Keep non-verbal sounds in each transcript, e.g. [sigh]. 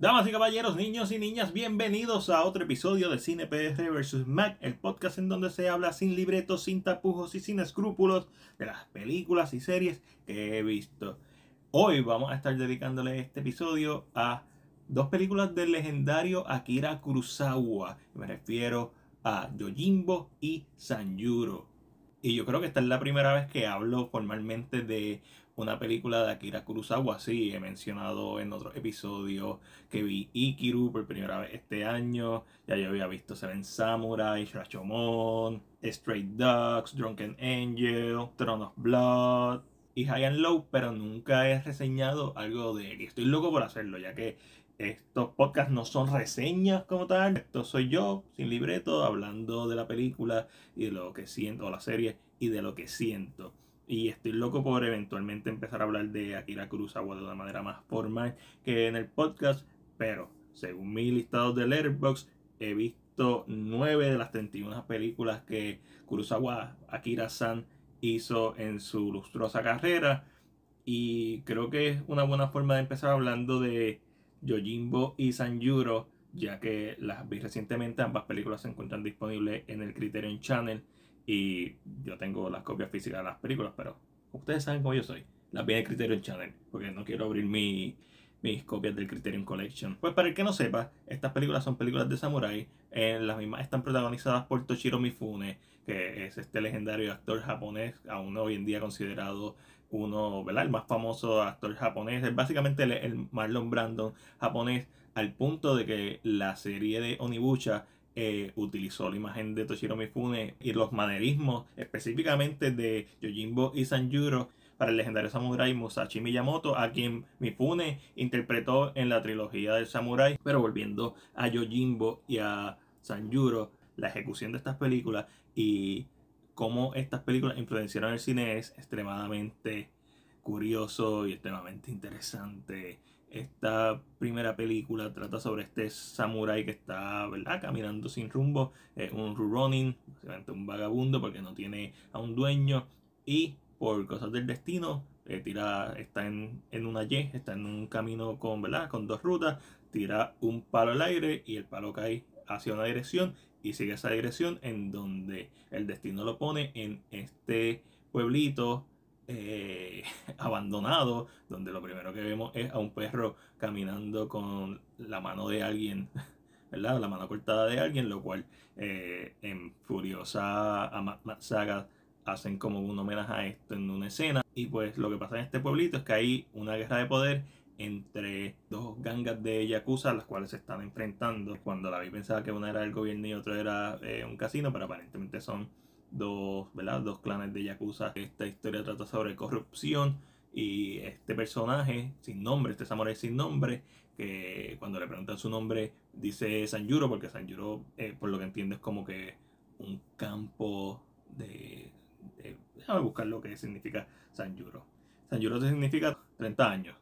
Damas y caballeros, niños y niñas, bienvenidos a otro episodio de Cine PR vs. Mac, el podcast en donde se habla sin libretos, sin tapujos y sin escrúpulos de las películas y series que he visto. Hoy vamos a estar dedicándole este episodio a dos películas del legendario Akira Kurosawa. Me refiero a Yojimbo y Sanjuro. Y yo creo que esta es la primera vez que hablo formalmente de una película de Akira Kurosawa. Sí, he mencionado en otros episodios que vi Ikiru por primera vez este año. Ya yo había visto Seven Samurai, Rashomon, Straight Dogs, Drunken Angel, Throne of Blood y High and Low, pero nunca he reseñado algo de él. Y estoy loco por hacerlo, ya que estos podcasts no son reseñas como tal. Esto soy yo, sin libreto, hablando de la película y de lo que siento, o la serie, y de lo que siento. Y estoy loco por eventualmente empezar a hablar de Akira Kurosawa de una manera más formal que en el podcast. Pero, según mi listado de Letterboxd, he visto 9 de las 31 películas que Kurosawa Akira-san hizo en su lustrosa carrera. Y creo que es una buena forma de empezar hablando de Yojimbo y Sanjuro, ya que las vi recientemente, ambas películas se encuentran disponibles en el Criterion Channel y yo tengo las copias físicas de las películas, pero ustedes saben cómo yo soy. Las vi en el Criterion Channel, porque no quiero abrir mi, mis copias del Criterion Collection. Pues para el que no sepa, estas películas son películas de samurai. En las mismas están protagonizadas por Toshiro Mifune, que es este legendario actor japonés, aún hoy en día considerado uno, ¿verdad? El más famoso actor japonés, es básicamente el, Marlon Brandon japonés, al punto de que la serie de Onibucha eh, utilizó la imagen de Toshiro Mifune y los manerismos específicamente de Yojimbo y Sanjuro para el legendario samurai Musashi Miyamoto, a quien Mifune interpretó en la trilogía del samurai. Pero volviendo a Yojimbo y a Sanjuro, la ejecución de estas películas y cómo estas películas influenciaron el cine es extremadamente curioso y extremadamente interesante. Esta primera película trata sobre este samurái que está ¿verdad? caminando sin rumbo, un running, básicamente un vagabundo porque no tiene a un dueño y por cosas del destino eh, tira, está en, en, una Y, está en un camino con, ¿verdad? con dos rutas, tira un palo al aire y el palo cae hacia una dirección y sigue esa dirección en donde el destino lo pone en este pueblito eh, [laughs] abandonado, donde lo primero que vemos es a un perro caminando con la mano de alguien, [laughs] ¿verdad? La mano cortada de alguien, lo cual eh, en Furiosa Saga hacen como un homenaje a esto en una escena. Y pues lo que pasa en este pueblito es que hay una guerra de poder entre dos gangas de Yakuza, las cuales se están enfrentando. Cuando la vi pensaba que una era el gobierno y otra era eh, un casino, pero aparentemente son dos, ¿verdad? dos clanes de Yakuza. Esta historia trata sobre corrupción y este personaje sin nombre, este samurai sin nombre, que cuando le preguntan su nombre dice Sanjuro, porque Sanjuro, eh, por lo que entiendo, es como que un campo de, de... Déjame buscar lo que significa Sanjuro. Sanjuro significa 30 años.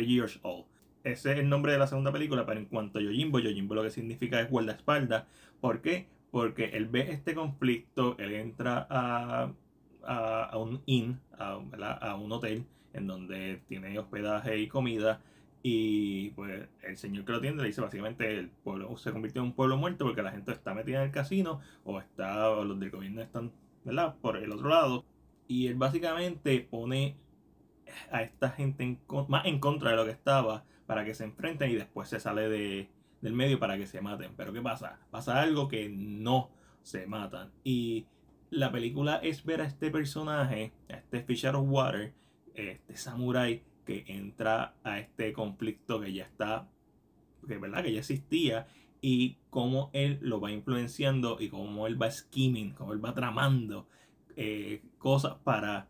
Years Old. Ese es el nombre de la segunda película, pero en cuanto a Yojimbo, Yojimbo lo que significa es guardaespaldas. ¿Por qué? Porque él ve este conflicto, él entra a, a, un inn, a, a, un hotel, en donde tiene hospedaje y comida. Y pues el señor que lo tiene le dice básicamente el pueblo se convirtió en un pueblo muerto porque la gente está metida en el casino o está o los del gobierno están ¿verdad? por el otro lado. Y él básicamente pone a esta gente más en contra de lo que estaba para que se enfrenten y después se sale de, del medio para que se maten. Pero ¿qué pasa? Pasa algo que no se matan. Y la película es ver a este personaje, a este Fisher of Water, este samurai que entra a este conflicto que ya está, que verdad que ya existía y cómo él lo va influenciando y cómo él va scheming, cómo él va tramando eh, cosas para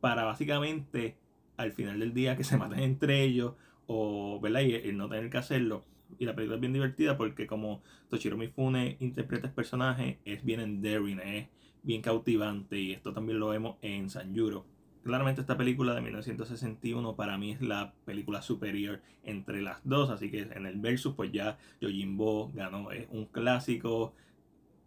para básicamente al final del día que se maten entre ellos o ¿verdad? Y el no tener que hacerlo. Y la película es bien divertida porque como Toshiro Mifune interpreta el personaje, es bien endearing, es bien cautivante y esto también lo vemos en Sanjuro. Claramente esta película de 1961 para mí es la película superior entre las dos, así que en el versus pues ya Yojimbo ganó, es un clásico,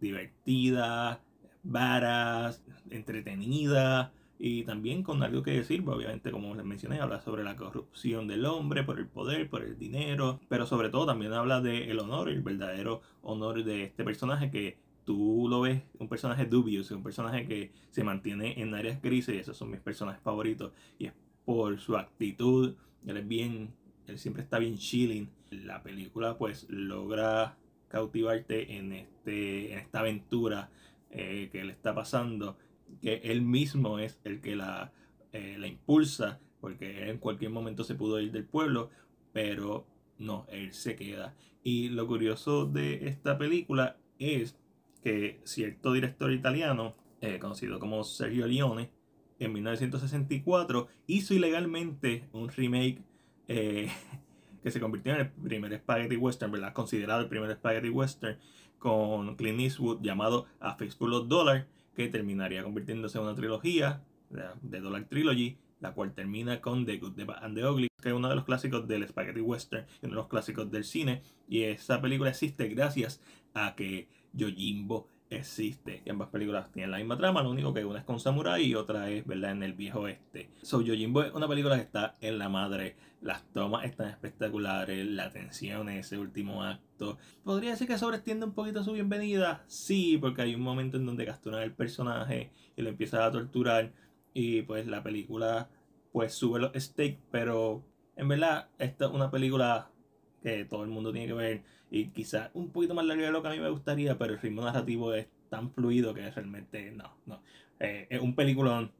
divertida, varas, entretenida, y también con algo que decir, pues, obviamente como les mencioné, habla sobre la corrupción del hombre, por el poder, por el dinero, pero sobre todo también habla del el honor, el verdadero honor de este personaje que tú lo ves, un personaje dubious, un personaje que se mantiene en áreas grises y esos son mis personajes favoritos y es por su actitud, él es bien, él siempre está bien chilling. La película pues logra cautivarte en, este, en esta aventura eh, que le está pasando, que él mismo es el que la, eh, la impulsa, porque en cualquier momento se pudo ir del pueblo, pero no, él se queda. Y lo curioso de esta película es que cierto director italiano, eh, conocido como Sergio Leone, en 1964 hizo ilegalmente un remake eh, [laughs] que se convirtió en el primer spaghetti western, ¿verdad? Considerado el primer spaghetti western con Clint Eastwood llamado A Face Full of Dollar, que terminaría convirtiéndose en una trilogía de Dollar Trilogy, la cual termina con The Good, The Bad and The Ugly, que es uno de los clásicos del spaghetti western uno de los clásicos del cine. Y esa película existe gracias a que Yojimbo existe. Y ambas películas tienen la misma trama, lo único que una es con samurai y otra es, ¿verdad?, en el viejo oeste. So Yojimbo es una película que está en la madre, las tomas están espectaculares, la tensión en ese último acto. ¿Podría decir que sobreestiende un poquito su bienvenida? Sí, porque hay un momento en donde capturan el personaje y lo empiezan a torturar y pues la película pues sube los stakes, pero en verdad esta es una película que todo el mundo tiene que ver y quizás un poquito más larga de lo que a mí me gustaría, pero el ritmo narrativo es tan fluido que realmente no, no. Eh, es un peliculón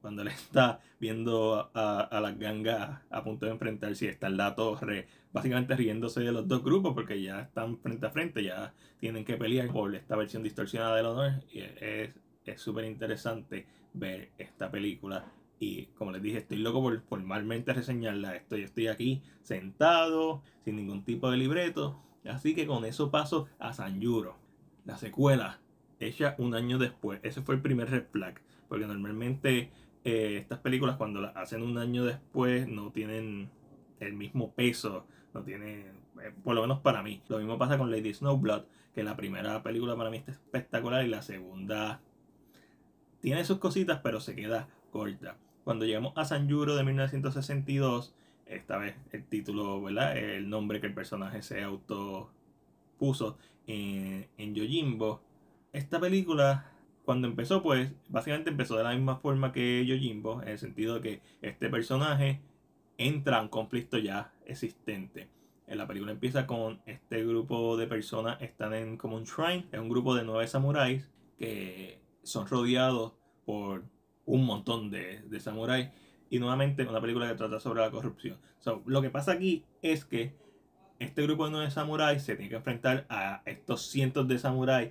cuando le está viendo a, a las gangas a punto de enfrentarse y está en la torre, básicamente riéndose de los dos grupos porque ya están frente a frente, ya tienen que pelear por esta versión distorsionada del honor y es súper interesante ver esta película y como les dije, estoy loco por formalmente reseñarla. Estoy, estoy aquí sentado, sin ningún tipo de libreto. Así que con eso paso a San Yuro. La secuela, hecha un año después. Ese fue el primer red flag. Porque normalmente eh, estas películas cuando las hacen un año después no tienen el mismo peso. No tienen, eh, por lo menos para mí. Lo mismo pasa con Lady Snowblood. Que la primera película para mí está espectacular y la segunda tiene sus cositas pero se queda corta. Cuando llegamos a San Yuro de 1962, esta vez el título, ¿verdad? El nombre que el personaje se autopuso en, en Yojimbo. Esta película, cuando empezó, pues básicamente empezó de la misma forma que Yojimbo, en el sentido de que este personaje entra a un conflicto ya existente. En la película empieza con este grupo de personas, están en como un shrine, es un grupo de nueve samuráis que son rodeados por un montón de, de samuráis. Y nuevamente una película que trata sobre la corrupción. lo que pasa aquí es que este grupo de nueve samuráis se tiene que enfrentar a estos cientos de samuráis.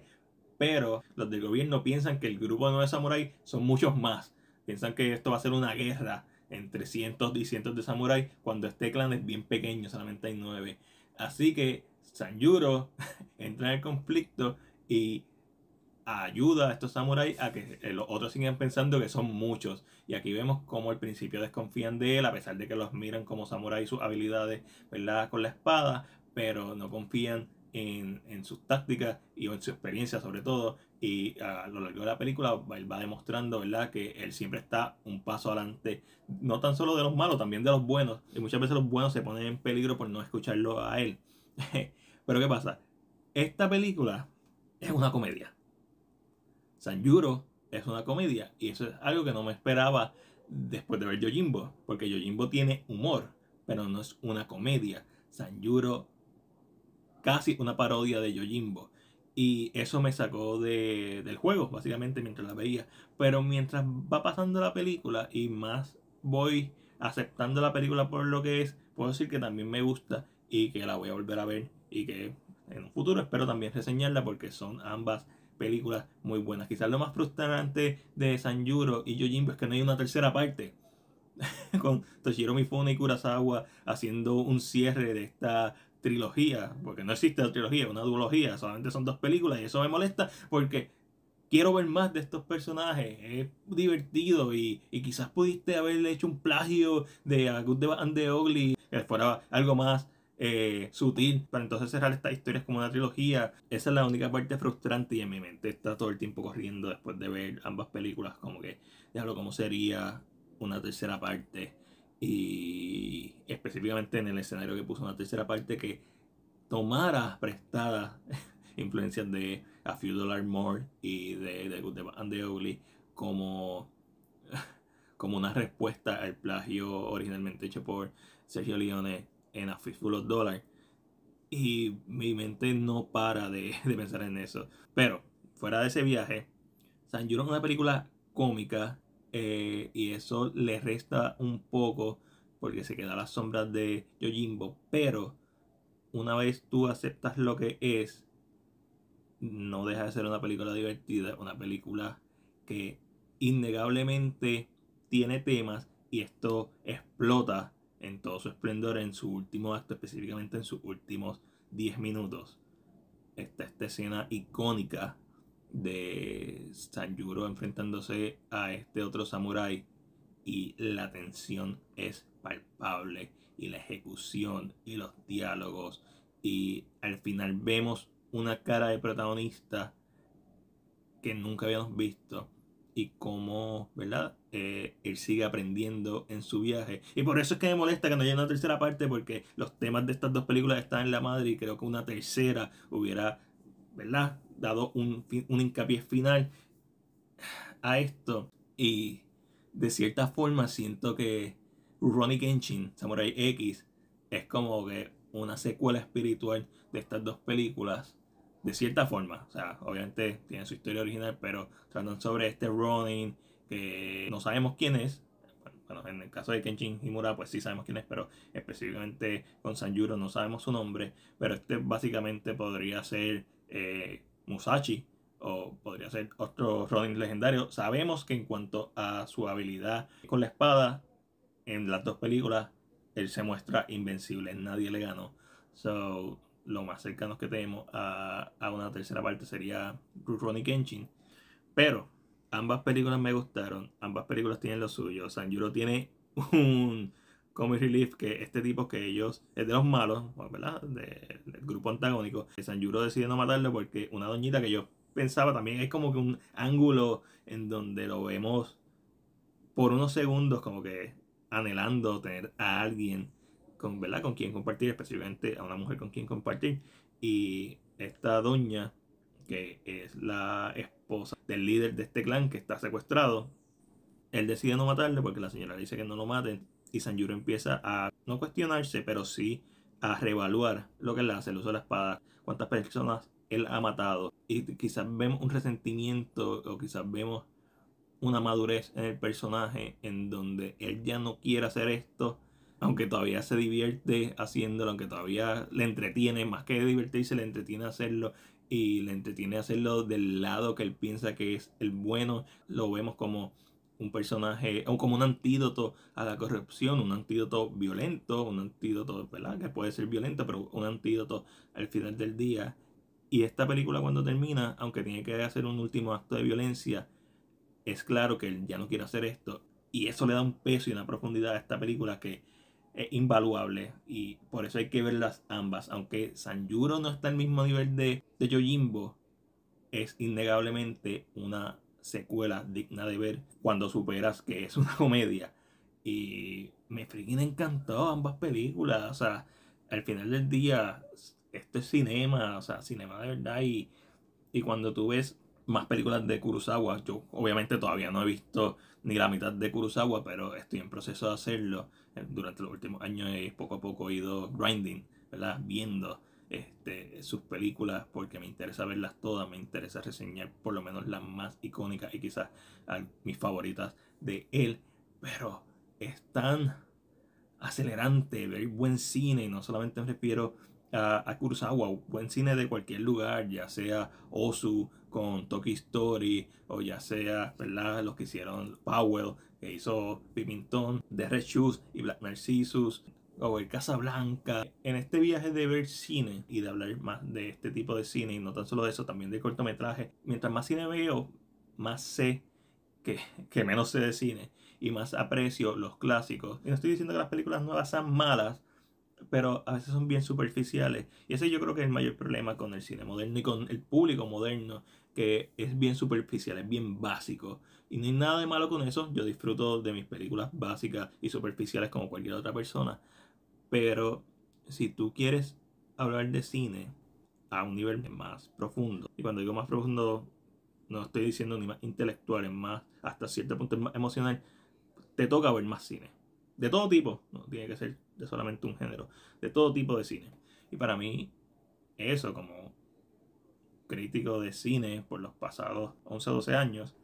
Pero los del gobierno piensan que el grupo de nueve samuráis son muchos más. Piensan que esto va a ser una guerra entre cientos y cientos de samuráis cuando este clan es bien pequeño, solamente hay nueve. Así que Sanjuro [laughs] entra en el conflicto y ayuda a estos samuráis a que los otros sigan pensando que son muchos. Y aquí vemos cómo al principio desconfían de él, a pesar de que los miran como samurái y sus habilidades, ¿verdad? Con la espada, pero no confían en, sus tácticas y en su experiencia sobre todo. Y a lo largo de la película él va demostrando, ¿verdad? Que él siempre está un paso adelante, no tan solo de los malos, también de los buenos. Y muchas veces los buenos se ponen en peligro por no escucharlo a él. [laughs] pero ¿qué pasa? Esta película es una comedia Sanjuro es una comedia y eso es algo que no me esperaba después de ver Yojimbo, porque Yojimbo tiene humor, pero no es una comedia. Sanjuro casi una parodia de Yojimbo. Y eso me sacó de, del juego, básicamente, mientras la veía. Pero mientras va pasando la película y más voy aceptando la película por lo que es, puedo decir que también me gusta y que la voy a volver a ver y que en un futuro espero también reseñarla porque son ambas películas muy buenas. Quizás lo más frustrante de Sanjuro y Yojimbo es que no hay una tercera parte. [laughs] con Toshiro Mifune y Kurosawa haciendo un cierre de esta trilogía, porque no existe la trilogía, una duología, solamente son dos películas y eso me molesta porque quiero ver más de estos personajes, es divertido y, quizás pudiste haberle hecho un plagio de A Good and the Ugly, que fuera algo más eh, sutil para entonces cerrar estas historias como una trilogía. Esa es la única parte frustrante y en mi mente está todo el tiempo corriendo después de ver ambas películas como que, déjalo, cómo sería una tercera parte y específicamente en el escenario que puso una tercera parte que tomara prestada [laughs] influencias de A Few Dollars More y de The Good, and the Ugly como, [laughs] como una respuesta al plagio originalmente hecho por Sergio Leone en A Fistful of Dollars y mi mente no para de, de, pensar en eso pero fuera de ese viaje Sanjuro es una película cómica eh, y eso le resta un poco porque se queda a las sombras de Yojimbo. Pero una vez tú aceptas lo que es, no deja de ser una película divertida, una película que innegablemente tiene temas y esto explota en todo su esplendor en su último acto, específicamente en sus últimos 10 minutos. Está esta escena icónica de Sanjuro enfrentándose a este otro samurái y la tensión es palpable y la ejecución y los diálogos y al final vemos una cara de protagonista que nunca habíamos visto y cómo, ¿verdad? Sigue aprendiendo en su viaje. Y por eso es que me molesta que no haya una tercera parte, porque los temas de estas dos películas están en la madre y creo que una tercera hubiera, ¿verdad? dado un, un hincapié final a esto. Y de cierta forma siento que Ronnie Kenshin, Samurai X, es como que una secuela espiritual de estas dos películas. De cierta forma, o sea, obviamente tiene su historia original, pero tratan sobre este Ronin que no sabemos quién es. Bueno, en el caso de Kenshin Himura, pues sí sabemos quién es, pero específicamente con Sanjuro no sabemos su nombre. Pero este básicamente podría ser eh, Musashi o podría ser otro Ronin legendario. Sabemos que en cuanto a su habilidad con la espada, en las dos películas, él se muestra invencible, nadie le ganó. So, lo más cercano que tenemos a, una tercera parte sería Ronin Kenshin. Pero ambas películas me gustaron, ambas películas tienen lo suyo. Sanjuro tiene [laughs] un comic relief que este tipo que ellos es de los malos, ¿verdad? del grupo antagónico. Sanjuro decide no matarlo porque una doñita que yo pensaba también es como que un ángulo en donde lo vemos por unos segundos como que anhelando tener a alguien con, ¿verdad? con quien compartir, específicamente a una mujer con quien compartir. Y esta doña, que es la esposa del líder de este clan que está secuestrado, él decide no matarle porque la señora dice que no lo maten y Sanjuro empieza a no cuestionarse, pero sí a reevaluar lo que él hace, el uso de la espada, cuántas personas él ha matado. Y quizás vemos un resentimiento o quizás vemos una madurez en el personaje en donde él ya no quiere hacer esto, aunque todavía se divierte haciéndolo, aunque todavía le entretiene, más que divertirse, le entretiene hacerlo y le entretiene hacerlo del lado que él piensa que es el bueno. Lo vemos como un personaje, o como un antídoto a la corrupción, un antídoto violento, un antídoto, ¿verdad? Que puede ser violento, pero un antídoto al final del día. Y esta película cuando termina, aunque tiene que hacer un último acto de violencia, es claro que él ya no quiere hacer esto. Y eso le da un peso y una profundidad a esta película que es invaluable. Y por eso hay que verlas ambas. Aunque Sanjuro no está al mismo nivel de, de Yojimbo, es innegablemente una secuela digna de ver cuando superas que es una [laughs] comedia. Y me freaking encantó ambas películas. O sea, al final del día, esto es cinema, o sea, cinema de verdad. Y, y cuando tú ves más películas de Kurosawa, yo obviamente todavía no he visto ni la mitad de Kurosawa, pero estoy en proceso de hacerlo. Durante los últimos años he poco a poco ido grinding, ¿verdad? Viendo este, sus películas porque me interesa verlas todas, me interesa reseñar por lo menos las más icónicas y quizás mis favoritas de él, pero es tan acelerante ver buen cine, y no solamente me refiero a, a Kurosawa, buen cine de cualquier lugar, ya sea Osu con Toki Story o ya sea, ¿verdad? Los que hicieron Powell, que hizo Pimentón, The Red Shoes y Black Narcissus, o el Casablanca. En este viaje de ver cine y de hablar más de este tipo de cine y no tan solo de eso, también de cortometraje, mientras más cine veo, más sé que, que menos sé de cine y más aprecio los clásicos. Y no estoy diciendo que las películas nuevas sean malas, pero a veces son bien superficiales. Y ese yo creo que es el mayor problema con el cine moderno y con el público moderno, que es bien superficial, es bien básico. Y no hay nada de malo con eso. Yo disfruto de mis películas básicas y superficiales como cualquier otra persona. Pero si tú quieres hablar de cine a un nivel más profundo, y cuando digo más profundo, no estoy diciendo ni más intelectual, es más hasta cierto punto emocional, te toca ver más cine. De todo tipo, no tiene que ser de solamente un género, de todo tipo de cine. Y para mí, eso como crítico de cine por los pasados 11 o 12 años,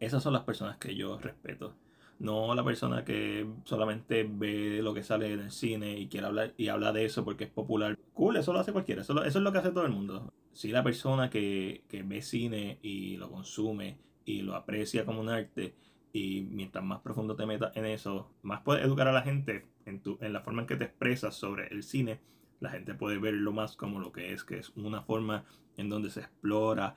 esas son las personas que yo respeto. No la persona que solamente ve lo que sale en el cine y quiere hablar y habla de eso porque es popular. Cool, eso lo hace cualquiera, eso, es lo que hace todo el mundo. Si la persona que, que ve cine y lo consume y lo aprecia como un arte y mientras más profundo te metas en eso, más puedes educar a la gente en, tu, en la forma en que te expresas sobre el cine. La gente puede verlo más como lo que es, que es una forma en donde se explora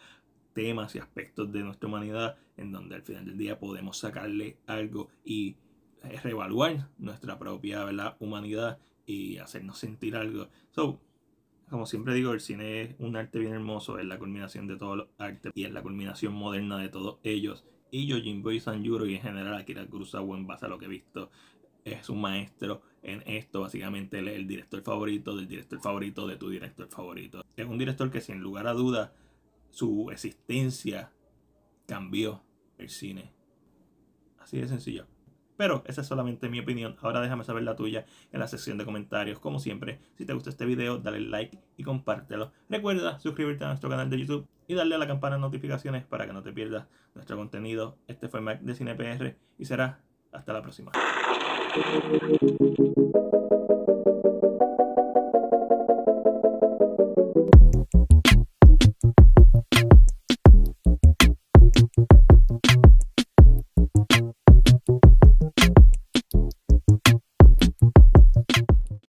temas y aspectos de nuestra humanidad, en donde al final del día podemos sacarle algo y reevaluar nuestra propia ¿verdad? humanidad y hacernos sentir algo. So, como siempre digo, el cine es un arte bien hermoso, es la culminación de todos los artes y es la culminación moderna de todos ellos y Yojimbo y Sanjuro y en general Akira Kurosawa en base a lo que he visto es un maestro en esto, básicamente él el director favorito del director favorito de tu director favorito. Es un director que sin lugar a duda su existencia cambió el cine. Así de sencillo. Pero esa es solamente mi opinión. Ahora déjame saber la tuya en la sección de comentarios. Como siempre, si te gusta este video, dale like y compártelo. Recuerda suscribirte a nuestro canal de YouTube y darle a la campana de notificaciones para que no te pierdas nuestro contenido. Este fue Mac de CinePR y será hasta la próxima. Thank you.